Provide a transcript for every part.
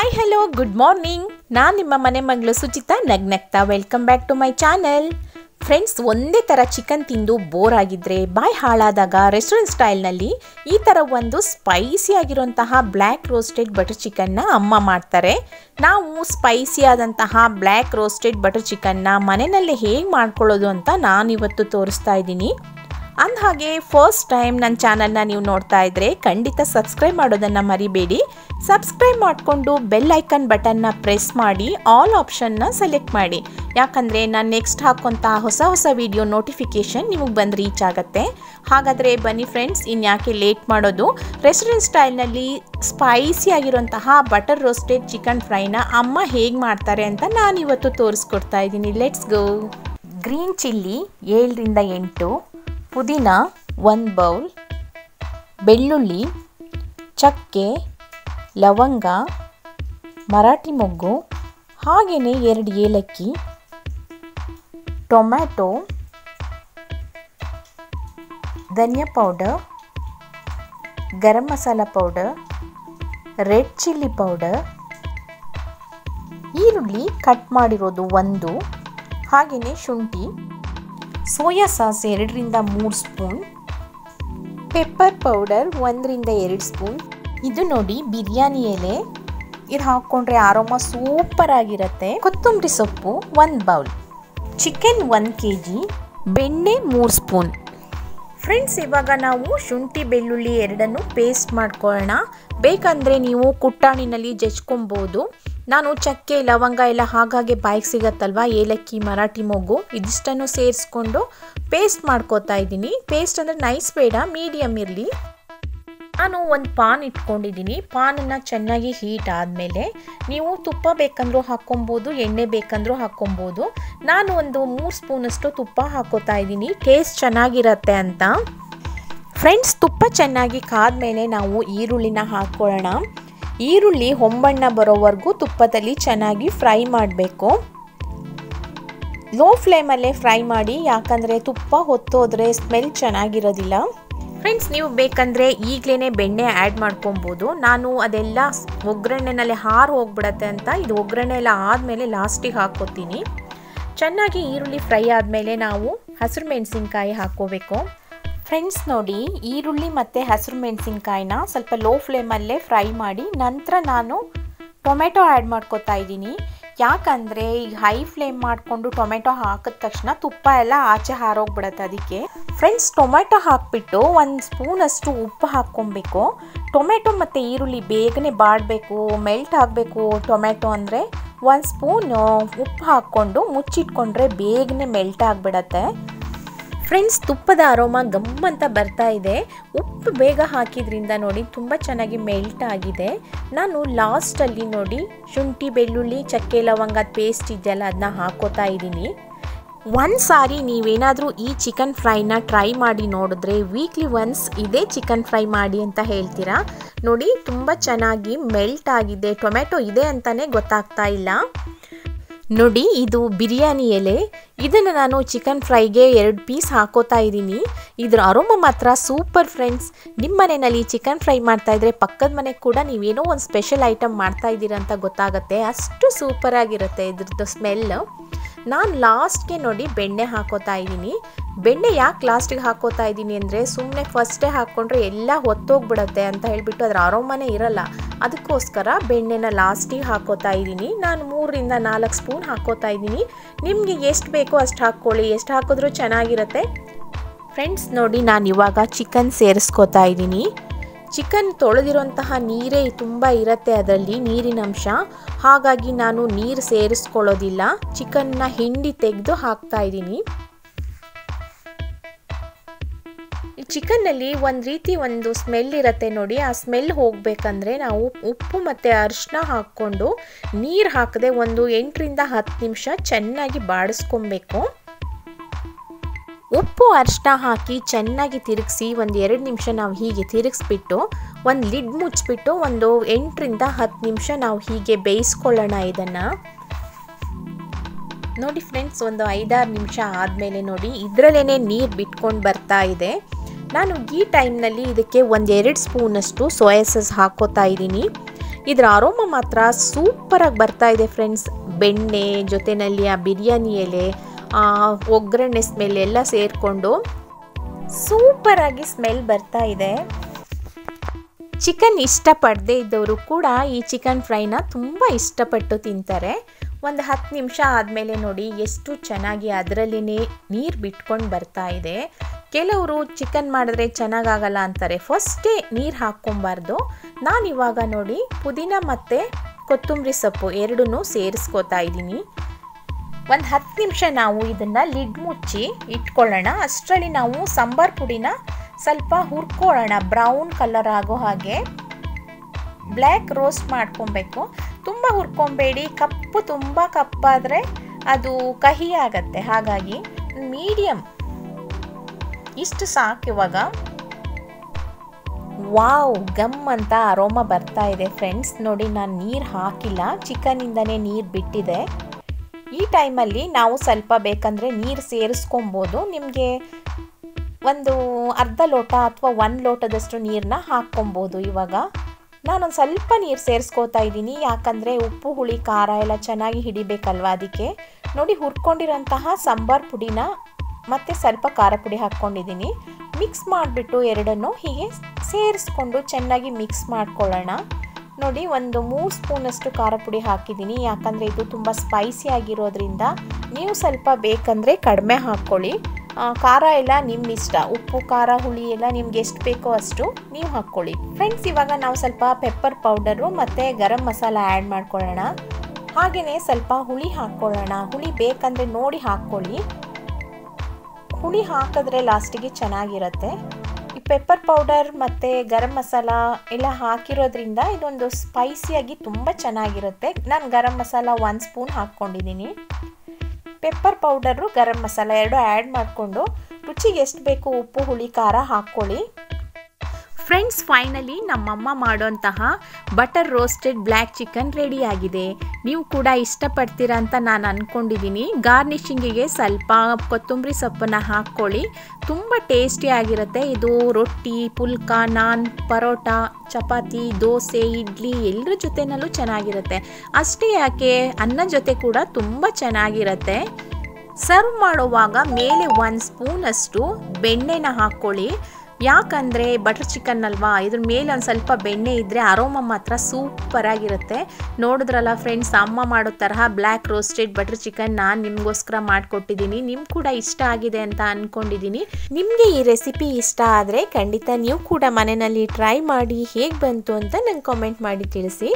Hi hello good morning ನಾನು ನಿಮ್ಮ ಮನೆ ಮಗಳು ಸುಚಿತಾ ನಗ್ನಗ್ತಾ welcome back to my channel friends ಒಂದೇ ಥರ ಚಿಕನ್ ತಿಂದು ಬೋರ್ ಆಗಿದ್ರೆ, ಬಾಯ್ ಹಾಳಾದಾಗ ರೆಸ್ಟೋರೆಂಟ್ ಸ್ಟೈಲ್ನಲ್ಲಿ ಈ ಥರ ಒಂದು ಸ್ಪೈಸಿ ಆಗಿರುವಂತಹ ಬ್ಲ್ಯಾಕ್ ರೋಸ್ಟೆಡ್ ಬಟರ್ ಚಿಕನ್ನ ಅಮ್ಮ ಮಾಡ್ತಾರೆ. ನಾವು ಸ್ಪೈಸಿ ಆದಂತಹ ಬ್ಲ್ಯಾಕ್ ರೋಸ್ಟೆಡ್ ಬಟರ್ ಚಿಕನ್ನ ಮನೆಯಲ್ಲೇ ಹೇಗೆ ಮಾಡ್ಕೊಳ್ಳೋದು ಅಂತ ನಾನು ಇವತ್ತು ತೋರಿಸ್ತಾ ಇದ್ದೀನಿ. ಅಂದಹಾಗೆ ಫಸ್ಟ್ ಟೈಮ್ ನನ್ನ ಚಾನಲ್ನ ನೀವು ನೋಡ್ತಾ ಇದ್ದರೆ ಖಂಡಿತ ಸಬ್ಸ್ಕ್ರೈಬ್ ಮಾಡೋದನ್ನು ಮರಿಬೇಡಿ. ಸಬ್ಸ್ಕ್ರೈಬ್ ಮಾಡಿಕೊಂಡು ಬೆಲ್ ಐಕನ್ ಬಟನ್ನ ಪ್ರೆಸ್ ಮಾಡಿ ಆಲ್ ಆಪ್ಷನ್ನ ಸೆಲೆಕ್ಟ್ ಮಾಡಿ. ಯಾಕಂದರೆ ನಾನು ನೆಕ್ಸ್ಟ್ ಹಾಕೋಂಥ ಹೊಸ ಹೊಸ ವಿಡಿಯೋ ನೋಟಿಫಿಕೇಷನ್ ನಿಮಗೆ ಬಂದು ರೀಚ್ ಆಗುತ್ತೆ. ಹಾಗಾದರೆ ಬನ್ನಿ ಫ್ರೆಂಡ್ಸ್ ಇನ್ಯಾಕೆ ಲೇಟ್ ಮಾಡೋದು? ರೆಸ್ಟೋರೆಂಟ್ ಸ್ಪೈಸಿ ಆಗಿರುವಂತಹ ಬಟರ್ ರೋಸ್ಟೆಡ್ ಚಿಕನ್ ಫ್ರೈನ ಅಮ್ಮ ಹೇಗೆ ಮಾಡ್ತಾರೆ ಅಂತ ನಾನು ಇವತ್ತು ತೋರಿಸ್ಕೊಡ್ತಾ ಇದ್ದೀನಿ. ಲೆಟ್ಸ್ ಗೋ ಗ್ರೀನ್ ಚಿಲ್ಲಿ ಏಳರಿಂದ ಎಂಟು ಪುದೀನ ಒಂದು ಬೌಲ್, ಬೆಳ್ಳುಳ್ಳಿ, ಚಕ್ಕೆ, ಲವಂಗ, ಮರಾಠಿ ಮೊಗ್ಗು ಹಾಗೆಯೇ ಎರಡು ಏಲಕ್ಕಿ, ಟೊಮ್ಯಾಟೊ, ಧನಿಯಾ powder, garam masala powder, red chilli powder. ಈರುಳ್ಳಿ ಕಟ್ ಮಾಡಿರೋದು ಒಂದು ಹಾಗೆಯೇ ಶುಂಠಿ. ಸೋಯಾ ಸಾಸ್ ಎರಡರಿಂದ ಮೂರು ಸ್ಪೂನ್, ಪೆಪ್ಪರ್ ಪೌಡರ್ ಒಂದರಿಂದ ಎರಡು ಸ್ಪೂನ್. ಇದು ನೋಡಿ ಬಿರಿಯಾನಿ ಎಲೆ. ಇದು ಹಾಕ್ಕೊಂಡ್ರೆ ಆರೋಮ ಸೂಪರ್ ಆಗಿರುತ್ತೆ. ಕೊತ್ತಂಬರಿ ಸೊಪ್ಪು ಒಂದು ಬೌಲ್. ಚಿಕನ್ ಒಂದು ಕೆ ಜಿ ಬೆಣ್ಣೆ ಮೂರು ಸ್ಪೂನ್. ಫ್ರೆಂಡ್ಸ್, ಇವಾಗ ನಾವು ಶುಂಠಿ ಬೆಳ್ಳುಳ್ಳಿ ಎರಡನ್ನು ಪೇಸ್ಟ್ ಮಾಡ್ಕೊಳ್ಳೋಣ. ಬೇಕಂದರೆ ನೀವು ಕುಟ್ಟಾಣಿನಲ್ಲಿ ಜಜ್ಕೊಬೋದು. ನಾನು ಚಕ್ಕೆ, ಲವಂಗ ಎಲ್ಲ ಹಾಗಾಗಿ ಬಾಯಿಗೆ ಸಿಗತ್ತಲ್ವ? ಏಲಕ್ಕಿ, ಮರಾಠಿ ಮೊಗ್ಗು ಇದಿಷ್ಟನ್ನು ಸೇರಿಸ್ಕೊಂಡು ಪೇಸ್ಟ್ ಮಾಡ್ಕೋತಾ ಇದ್ದೀನಿ. ಪೇಸ್ಟ್ ಅಂದರೆ ನೈಸ್ ಬೇಡ ಮೀಡಿಯಮ್ ಇರಲಿ. ನಾನು ಒಂದು ಪಾನ್ ಇಟ್ಕೊಂಡಿದ್ದೀನಿ. ಪಾನನ್ನು ಚೆನ್ನಾಗಿ ಹೀಟ್ ಆದಮೇಲೆ ನೀವು ತುಪ್ಪ ಬೇಕಂದರೂ ಹಾಕ್ಕೊಬೋದು, ಎಣ್ಣೆ ಬೇಕಂದರೂ ಹಾಕ್ಕೊಬೋದು. ನಾನು ಒಂದು ಮೂರು ಸ್ಪೂನಷ್ಟು ತುಪ್ಪ ಹಾಕೋತಾ ಇದ್ದೀನಿ. ಟೇಸ್ಟ್ ಚೆನ್ನಾಗಿರತ್ತೆ ಅಂತ. ಫ್ರೆಂಡ್ಸ್ ತುಪ್ಪ ಚೆನ್ನಾಗಿ ಕಾದ್ಮೇಲೆ ನಾವು ಈರುಳ್ಳಿನ ಹಾಕ್ಕೊಳ್ಳೋಣ. ಈರುಳ್ಳಿ ಹೊಂಬಣ್ಣ ಬರೋವರೆಗೂ ತುಪ್ಪದಲ್ಲಿ ಚೆನ್ನಾಗಿ ಫ್ರೈ ಮಾಡಬೇಕು. ಲೋ ಫ್ಲೇಮಲ್ಲೇ ಫ್ರೈ ಮಾಡಿ, ಯಾಕಂದರೆ ತುಪ್ಪ ಹೊತ್ತೋದ್ರೆ ಸ್ಮೆಲ್ ಚೆನ್ನಾಗಿರೋದಿಲ್ಲ. ಫ್ರೆಂಡ್ಸ್, ನೀವು ಬೇಕಂದರೆ ಈಗಲೇ ಬೆಣ್ಣೆ ಆ್ಯಡ್ ಮಾಡ್ಕೊಬೋದು. ನಾನು ಅದೆಲ್ಲ ಒಗ್ಗರಣೆನಲ್ಲಿ ಹಾರು ಹೋಗ್ಬಿಡತ್ತೆ ಅಂತ ಇದು ಒಗ್ಗರಣೆ ಎಲ್ಲ ಆದಮೇಲೆ ಲಾಸ್ಟಿಗೆ ಹಾಕ್ಕೋತೀನಿ. ಚೆನ್ನಾಗಿ ಈರುಳ್ಳಿ ಫ್ರೈ ಆದಮೇಲೆ ನಾವು ಹಸಿರು ಮೆಣಸಿನ್ಕಾಯಿ ಹಾಕ್ಕೋಬೇಕು. ಫ್ರೆಂಡ್ಸ್ ನೋಡಿ, ಈರುಳ್ಳಿ ಮತ್ತು ಹಸಿರು ಮೆಣಸಿನ್ಕಾಯಿನ ಸ್ವಲ್ಪ ಲೋ ಫ್ಲೇಮಲ್ಲೇ ಫ್ರೈ ಮಾಡಿ ನಂತರ ನಾನು ಟೊಮೆಟೊ ಆ್ಯಡ್ ಮಾಡ್ಕೋತಾ ಇದ್ದೀನಿ. ಯಾಕಂದರೆ ಈಗ ಹೈ ಫ್ಲೇಮ್ ಮಾಡಿಕೊಂಡು ಟೊಮೆಟೊ ಹಾಕಿದ ತಕ್ಷಣ ತುಪ್ಪ ಎಲ್ಲ ಆಚೆ ಹಾರೋಗ್ಬಿಡತ್ತೆ ಅದಕ್ಕೆ. ಫ್ರೆಂಡ್ಸ್, ಟೊಮೆಟೊ ಹಾಕಿಬಿಟ್ಟು ಒಂದು ಸ್ಪೂನಷ್ಟು ಉಪ್ಪು ಹಾಕ್ಕೊಬೇಕು. ಟೊಮೆಟೊ ಮತ್ತು ಈರುಳ್ಳಿ ಬೇಗನೆ ಬಾಡಬೇಕು ಮೆಲ್ಟ್ ಆಗಬೇಕು ಟೊಮೆಟೊ ಅಂದರೆ. ಒಂದು ಸ್ಪೂನು ಉಪ್ಪು ಹಾಕ್ಕೊಂಡು ಮುಚ್ಚಿಟ್ಕೊಂಡ್ರೆ ಬೇಗನೆ ಮೆಲ್ಟ್ ಆಗಿಬಿಡತ್ತೆ. ಫ್ರೆಂಡ್ಸ್, ತುಪ್ಪದ ಅರೋಮ ಗಮ್ ಅಂತ ಬರ್ತಾ ಇದೆ. ಉಪ್ಪು ಬೇಗ ಹಾಕಿದ್ರಿಂದ ನೋಡಿ ತುಂಬ ಚೆನ್ನಾಗಿ ಮೆಲ್ಟ್ ಆಗಿದೆ. ನಾನು ಲಾಸ್ಟಲ್ಲಿ ನೋಡಿ ಶುಂಠಿ, ಬೆಳ್ಳುಳ್ಳಿ, ಚಕ್ಕೆ, ಲವಂಗ ಪೇಸ್ಟ್ ಇದೆಯಲ್ಲ ಅದನ್ನ ಹಾಕೋತಾ ಇದ್ದೀನಿ. ಒಂದು ಸಾರಿ ನೀವೇನಾದರೂ ಈ ಚಿಕನ್ ಫ್ರೈನ ಟ್ರೈ ಮಾಡಿ ನೋಡಿದ್ರೆ ವೀಕ್ಲಿ ಒನ್ಸ್ ಇದೇ ಚಿಕನ್ ಫ್ರೈ ಮಾಡಿ ಅಂತ ಹೇಳ್ತೀರಾ? ನೋಡಿ ತುಂಬ ಚೆನ್ನಾಗಿ ಮೆಲ್ಟ್ ಆಗಿದೆ. ಟೊಮೆಟೊ ಇದೆ ಅಂತಲೇ ಗೊತ್ತಾಗ್ತಾ ಇಲ್ಲ. ನೋಡಿ, ಇದು ಬಿರಿಯಾನಿ ಎಲೆ. ಇದನ್ನು ನಾನು ಚಿಕನ್ ಫ್ರೈಗೆ ಎರಡು ಪೀಸ್ ಹಾಕೋತಾ ಇದ್ದೀನಿ. ಇದ್ರ ಅರೋಮ ಮಾತ್ರ ಸೂಪರ್ ಫ್ರೆಂಡ್ಸ್ ನಿಮ್ಮ ಮನೆಯಲ್ಲಿ ಚಿಕನ್ ಫ್ರೈ ಮಾಡ್ತಾ ಇದ್ರೆ ಪಕ್ಕದ ಮನೆಗೆ ಕೂಡ ನೀವೇನೋ ಒಂದು ಸ್ಪೆಷಲ್ ಐಟಮ್ ಮಾಡ್ತಾ ಇದ್ದೀರಾ ಅಂತ ಗೊತ್ತಾಗುತ್ತೆ. ಅಷ್ಟು ಸೂಪರ್ ಆಗಿರುತ್ತೆ ಇದ್ರದ್ದು ಸ್ಮೆಲ್ ನಾನು ಲಾಸ್ಟ್ಗೆ ನೋಡಿ ಬೆಣ್ಣೆ ಹಾಕೋತಾ ಇದ್ದೀನಿ. ಬೆಣ್ಣೆ ಯಾಕೆ ಲಾಸ್ಟಿಗೆ ಹಾಕೋತಾ ಇದ್ದೀನಿ ಅಂದರೆ ಸುಮ್ಮನೆ ಫಸ್ಟೇ ಹಾಕ್ಕೊಂಡ್ರೆ ಎಲ್ಲ ಹೊತ್ತೋಗ್ಬಿಡತ್ತೆ ಅಂತ ಹೇಳಿಬಿಟ್ಟು ಅದರ ಅರೋಮನೆ ಇರಲ್ಲ. ಅದಕ್ಕೋಸ್ಕರ ಬೆಣ್ಣೆನ ಲಾಸ್ಟಿಗೆ ಹಾಕೋತಾ ಇದ್ದೀನಿ. ನಾನು ಮೂರರಿಂದ ನಾಲ್ಕು ಸ್ಪೂನ್ ಹಾಕೋತಾ ಇದ್ದೀನಿ. ನಿಮಗೆ ಎಷ್ಟು ಬೇಕೋ ಅಷ್ಟು ಹಾಕ್ಕೊಳ್ಳಿ. ಎಷ್ಟು ಹಾಕಿದ್ರೂ ಚೆನ್ನಾಗಿರುತ್ತೆ. ಫ್ರೆಂಡ್ಸ್ ನೋಡಿ ನಾನು ಇವಾಗ ಚಿಕನ್ ಸೇರಿಸ್ಕೋತಾ ಇದ್ದೀನಿ. ಚಿಕನ್ ತೊಳೆದಿರುವಂತಹ ನೀರೇ ತುಂಬ ಇರುತ್ತೆ ಅದರಲ್ಲಿ, ನೀರಿನ ಅಂಶ. ಹಾಗಾಗಿ ನಾನು ನೀರು ಸೇರಿಸ್ಕೊಳ್ಳೋದಿಲ್ಲ. ಚಿಕನ್ನ ಹಿಂಡಿ ತೆಗೆದು ಹಾಕ್ತಾ ಇದ್ದೀನಿ. ಚಿಕನ್ನಲ್ಲಿ ಒಂದು ರೀತಿ ಒಂದು ಸ್ಮೆಲ್ ಇರುತ್ತೆ ನೋಡಿ. ಆ ಸ್ಮೆಲ್ ಹೋಗಬೇಕಂದ್ರೆ ನಾವು ಉಪ್ಪು ಮತ್ತು ಅರಿಶಿನ ಹಾಕ್ಕೊಂಡು ನೀರು ಹಾಕದೆ ಒಂದು ಎಂಟರಿಂದ ಹತ್ತು ನಿಮಿಷ ಚೆನ್ನಾಗಿ ಬಾಡಿಸ್ಕೊಬೇಕು. ಉಪ್ಪು ಅರಿಶಿನ ಹಾಕಿ ಚೆನ್ನಾಗಿ ತಿರುಗಿಸಿ ಒಂದು ಎರಡು ನಿಮಿಷ ನಾವು ಹೀಗೆ ತಿರುಗಿಸ್ಬಿಟ್ಟು, ಒಂದು ಲಿಡ್ ಮುಚ್ಚಿಬಿಟ್ಟು ಒಂದು ಎಂಟರಿಂದ ಹತ್ತು ನಿಮಿಷ ನಾವು ಹೀಗೆ ಬೇಯಿಸ್ಕೊಳ್ಳೋಣ ಇದನ್ನು. ನೋಡಿ ಫ್ರೆಂಡ್ಸ್ ಒಂದು ಐದಾರು ನಿಮಿಷ ಆದಮೇಲೆ ನೋಡಿ ಇದರಲ್ಲೇ ನೀರು ಬಿಟ್ಕೊಂಡು ಬರ್ತಾ ಇದೆ. ನಾನು ಈ ಟೈಮ್ನಲ್ಲಿ ಇದಕ್ಕೆ ಒಂದೆರಡು ಸ್ಪೂನಷ್ಟು ಸೋಯಾ ಸಾಸ್ ಹಾಕೋತಾ ಇದ್ದೀನಿ. ಇದರ ಆರೋಮ ಮಾತ್ರ ಸೂಪರಾಗಿ ಬರ್ತಾ ಇದೆ ಫ್ರೆಂಡ್ಸ್ ಬೆಣ್ಣೆ ಜೊತೆಯಲ್ಲಿ ಆ ಬಿರಿಯಾನಿ ಎಲೆ ಒಗ್ಗರಣೆ ಸ್ಮೆಲ್ ಎಲ್ಲ ಸೇರಿಕೊಂಡು ಸೂಪರಾಗಿ ಸ್ಮೆಲ್ ಬರ್ತಾ ಇದೆ. ಚಿಕನ್ ಇಷ್ಟಪಡದೇ ಇದ್ದವರು ಕೂಡ ಈ ಚಿಕನ್ ಫ್ರೈನ ತುಂಬ ಇಷ್ಟಪಟ್ಟು ತಿಂತಾರೆ. ಒಂದು ಹತ್ತು ನಿಮಿಷ ಆದಮೇಲೆ ನೋಡಿ ಎಷ್ಟು ಚೆನ್ನಾಗಿ ಅದರಲ್ಲಿನೇ ನೀರು ಬಿಟ್ಕೊಂಡು ಬರ್ತಾ ಇದೆ. ಕೆಲವರು ಚಿಕನ್ ಮಾಡಿದ್ರೆ ಚೆನ್ನಾಗಾಗಲ್ಲ ಅಂತಾರೆ. ಫಸ್ಟೇ ನೀರು ಹಾಕ್ಕೊಬಾರ್ದು. ನಾನು ಇವಾಗ ನೋಡಿ ಪುದೀನ ಮತ್ತು ಕೊತ್ತಂಬರಿ ಸೊಪ್ಪು ಎರಡನ್ನೂ ಸೇರಿಸ್ಕೋತಾ ಇದ್ದೀನಿ. ಒಂದು ಹತ್ತು ನಿಮಿಷ ನಾವು ಇದನ್ನು ಲಿಡ್ ಮುಚ್ಚಿ ಇಟ್ಕೊಳ್ಳೋಣ. ಅಷ್ಟರಲ್ಲಿ ನಾವು ಸಾಂಬಾರ್ ಪುಡಿನ ಸ್ವಲ್ಪ ಹುರ್ಕೊಳ್ಳೋಣ. ಬ್ರೌನ್ ಕಲರ್ ಆಗೋ ಹಾಗೆ. ಬ್ಲ್ಯಾಕ್ ರೋಸ್ಟ್ ಮಾಡ್ಕೊಬೇಕು. ತುಂಬ ಹುರ್ಕೊಬೇಡಿ. ಕಪ್ಪು ತುಂಬ ಕಪ್ಪಾದರೆ ಅದು ಕಹಿ ಆಗತ್ತೆ. ಹಾಗಾಗಿ ಮೀಡಿಯಮ್ ಇಷ್ಟು ಸಾಕು ಇವಾಗ. ವಾವ್, ಗಮ್ ಅಂತ ಅರೋಮ ಬರ್ತಾ ಇದೆ ಫ್ರೆಂಡ್ಸ್. ನೋಡಿ, ನಾನು ನೀರು ಹಾಕಿಲ್ಲ. ಚಿಕನಿಂದನೇ ನೀರು ಬಿಟ್ಟಿದೆ. ಈ ಟೈಮಲ್ಲಿ ನಾವು ಸ್ವಲ್ಪ ಬೇಕಂದರೆ ನೀರು ಸೇರಿಸ್ಕೊಬೋದು. ನಿಮಗೆ ಒಂದು ಅರ್ಧ ಲೋಟ ಅಥವಾ ಒಂದು ಲೋಟದಷ್ಟು ನೀರನ್ನ ಹಾಕ್ಕೊಬೋದು ಇವಾಗ. ನಾನೊಂದು ಸ್ವಲ್ಪ ನೀರು ಸೇರಿಸ್ಕೋತಾ ಇದ್ದೀನಿ. ಯಾಕಂದರೆ ಉಪ್ಪು, ಹುಳಿ, ಖಾರ ಎಲ್ಲ ಚೆನ್ನಾಗಿ ಹಿಡಿಬೇಕಲ್ವ ಅದಕ್ಕೆ. ನೋಡಿ ಹುರ್ಕೊಂಡಿರೋಂತಹ ಸಾಂಬಾರ್ ಪುಡಿನ ಮತ್ತು ಸ್ವಲ್ಪ ಖಾರ ಪುಡಿ ಹಾಕ್ಕೊಂಡಿದ್ದೀನಿ. ಮಿಕ್ಸ್ ಮಾಡಿಬಿಟ್ಟು ಎರಡನ್ನು ಹೀಗೆ ಸೇರಿಸ್ಕೊಂಡು ಚೆನ್ನಾಗಿ ಮಿಕ್ಸ್ ಮಾಡ್ಕೊಳ್ಳೋಣ. ನೋಡಿ, ಒಂದು ಮೂರು ಸ್ಪೂನಷ್ಟು ಖಾರ ಪುಡಿ ಹಾಕಿದ್ದೀನಿ. ಯಾಕಂದರೆ ಇದು ತುಂಬ ಸ್ಪೈಸಿ ಆಗಿರೋದ್ರಿಂದ ನೀವು ಸ್ವಲ್ಪ ಬೇಕಂದರೆ ಕಡಿಮೆ ಹಾಕ್ಕೊಳ್ಳಿ. ಖಾರ ಎಲ್ಲ ನಿಮ್ಮ ಇಷ್ಟ ಉಪ್ಪು, ಖಾರ, ಹುಳಿ ಎಲ್ಲ ನಿಮ್ಗೆ ಎಷ್ಟು ಬೇಕೋ ಅಷ್ಟು ನೀವು ಹಾಕ್ಕೊಳ್ಳಿ. ಫ್ರೆಂಡ್ಸ್ ಇವಾಗ ನಾವು ಸ್ವಲ್ಪ ಪೆಪ್ಪರ್ ಪೌಡರು ಮತ್ತು ಗರಂ ಮಸಾಲ ಆ್ಯಡ್ ಮಾಡ್ಕೊಳ್ಳೋಣ. ಹಾಗೆಯೇ ಸ್ವಲ್ಪ ಹುಳಿ ಹಾಕ್ಕೊಳ್ಳೋಣ. ಹುಳಿ ಬೇಕಂದರೆ ನೋಡಿ ಹಾಕ್ಕೊಳ್ಳಿ. ಹುಳಿ ಹಾಕಿದ್ರೆ ಲಾಸ್ಟಿಗೆ ಚೆನ್ನಾಗಿರುತ್ತೆ. ಪೆಪ್ಪರ್ ಪೌಡರ್ ಮತ್ತು ಗರಂ ಮಸಾಲ ಎಲ್ಲ ಹಾಕಿರೋದ್ರಿಂದ ಇದೊಂದು ಸ್ಪೈಸಿಯಾಗಿ ತುಂಬ ಚೆನ್ನಾಗಿರುತ್ತೆ. ನಾನು ಗರಂ ಮಸಾಲ ಒನ್ ಸ್ಪೂನ್ ಹಾಕ್ಕೊಂಡಿದ್ದೀನಿ ಪೆಪ್ಪರ್ ಪೌಡರು ಗರಂ ಮಸಾಲ ಎರಡು ಆ್ಯಡ್ ಮಾಡಿಕೊಂಡು ರುಚಿಗೆ ಎಷ್ಟು ಬೇಕು ಉಪ್ಪು, ಹುಳಿ, ಖಾರ ಹಾಕ್ಕೊಳ್ಳಿ. ಫ್ರೆಂಡ್ಸ್, ಫೈನಲಿ ನಮ್ಮಮ್ಮ ಮಾಡೋಂತಹ butter roasted black chicken ready ಆಗಿದೆ ನೀವು ಕೂಡ ಇಷ್ಟಪಡ್ತೀರಾ ಅಂತ ನಾನು ಅಂದ್ಕೊಂಡಿದ್ದೀನಿ ಗಾರ್ನಿಷಿಂಗಿಗೆ ಸ್ವಲ್ಪ ಕೊತ್ತಂಬರಿ ಸೊಪ್ಪನ್ನು ಹಾಕ್ಕೊಳ್ಳಿ. ತುಂಬ ಟೇಸ್ಟಿಯಾಗಿರುತ್ತೆ ಇದು ರೊಟ್ಟಿ, ಪುಲ್ಕ, ನಾನ್, ಪರೋಟ, ಚಪಾತಿ, ದೋಸೆ, ಇಡ್ಲಿ ಎಲ್ಲರ ಜೊತೆನಲ್ಲೂ ಚೆನ್ನಾಗಿರುತ್ತೆ. ಅಷ್ಟೇ ಯಾಕೆ, ಅನ್ನ ಜೊತೆ ಕೂಡ ತುಂಬ ಚೆನ್ನಾಗಿರುತ್ತೆ. ಸರ್ವ್ ಮಾಡುವಾಗ ಮೇಲೆ ಒಂದು ಸ್ಪೂನಷ್ಟು ಬೆಣ್ಣೆನ ಹಾಕ್ಕೊಳ್ಳಿ. ಯಾಕಂದರೆ ಬಟರ್ ಚಿಕನ್ ಅಲ್ವಾ? ಇದ್ರ ಮೇಲೆ ಒಂದು ಸ್ವಲ್ಪ ಬೆಣ್ಣೆ ಇದ್ದರೆ ಅರೋಮ ಮಾತ್ರ ಸೂಪರಾಗಿರುತ್ತೆ ನೋಡಿದ್ರಲ್ಲ ಫ್ರೆಂಡ್ಸ್ ಅಮ್ಮ ಮಾಡೋ ತರಹ ಬ್ಲ್ಯಾಕ್ ರೋಸ್ಟೆಡ್ ಬಟರ್ ಚಿಕನ್ ನಾನು ನಿಮಗೋಸ್ಕರ ಮಾಡಿಕೊಟ್ಟಿದ್ದೀನಿ ನಿಮ್ಗೆ ಕೂಡ ಇಷ್ಟ ಆಗಿದೆ ಅಂತ ಅಂದ್ಕೊಂಡಿದ್ದೀನಿ ನಿಮಗೆ ಈ ರೆಸಿಪಿ ಇಷ್ಟ ಆದರೆ ಖಂಡಿತ ನೀವು ಕೂಡ ಮನೆಯಲ್ಲಿ ಟ್ರೈ ಮಾಡಿ ಹೇಗೆ ಬಂತು ಅಂತ ನಂಗೆ ಕಾಮೆಂಟ್ ಮಾಡಿ ತಿಳಿಸಿ.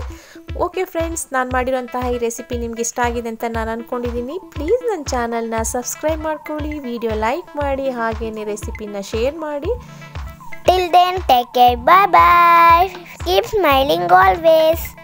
ಓಕೆ ಫ್ರೆಂಡ್ಸ್ ನಾನು ಮಾಡಿರೋಂತಹ ಈ ರೆಸಿಪಿ ನಿಮ್ಗೆ ಇಷ್ಟ ಆಗಿದೆ ಅಂತ ನಾನು ಅಂದ್ಕೊಂಡಿದ್ದೀನಿ ಪ್ಲೀಸ್ ನನ್ನ ಚಾನಲ್ನ ಸಬ್ಸ್ಕ್ರೈಬ್ ಮಾಡ್ಕೊಳ್ಳಿ ವಿಡಿಯೋ ಲೈಕ್ ಮಾಡಿ ಹಾಗೆಯೇ ರೆಸಿಪಿನ ಶೇರ್ ಮಾಡಿ. Till then, take care. Bye bye. Keep smiling always.